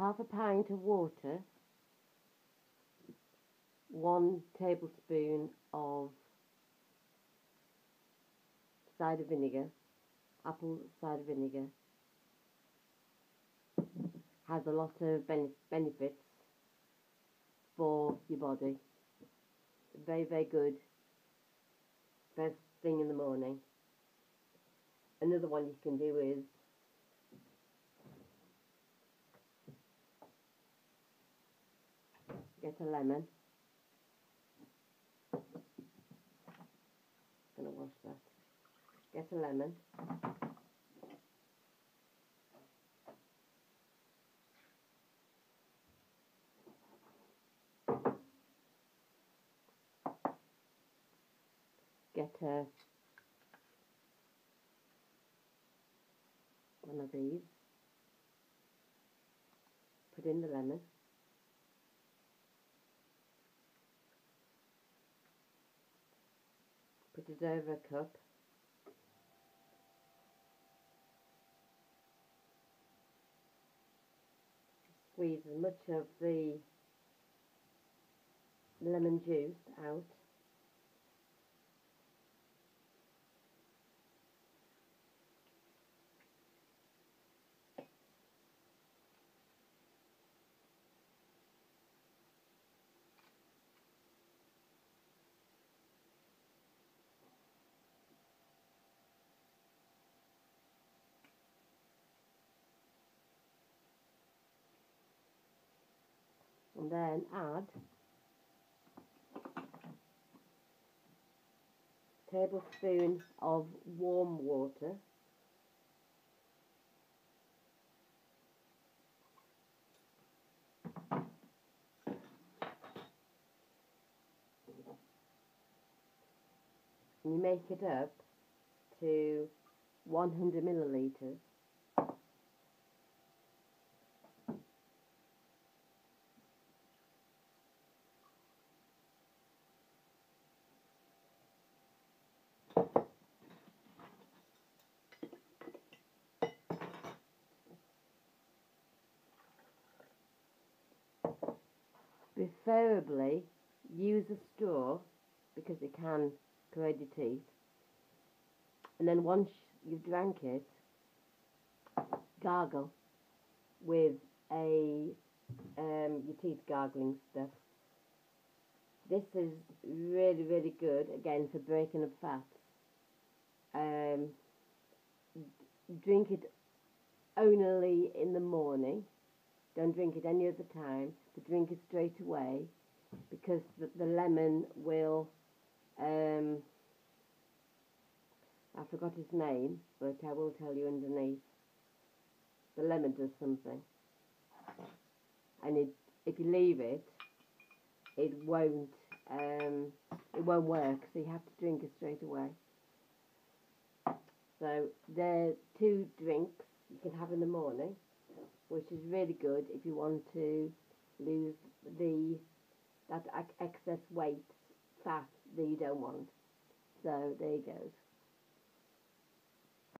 half a pint of water, one tablespoon of cider vinegar, apple cider vinegar, has a lot of benefits for your body. Very, very good. First thing in the morning. Another one you can do is a lemon. Gonna wash that. Get a lemon. Get a one of these. Put in the lemon. Over a cup. Squeeze as much of the lemon juice out and then add a tablespoon of warm water. And you make it up to 100 milliliters preferably use a straw because it can corrode your teeth. And then once you've drank it gargle with a um, your teeth gargling stuff. This is really really good again for breaking up fats. Um, drink it only in the morning don't drink it any other time but drink it straight away because the, the lemon will um, I forgot his name but I will tell you underneath. The lemon does something. And it, if you leave it it won't um, it won't work so you have to drink it straight away. So there are two drinks you can have in the morning which is really good if you want to lose the that excess weight fat that you don't want. So there you go.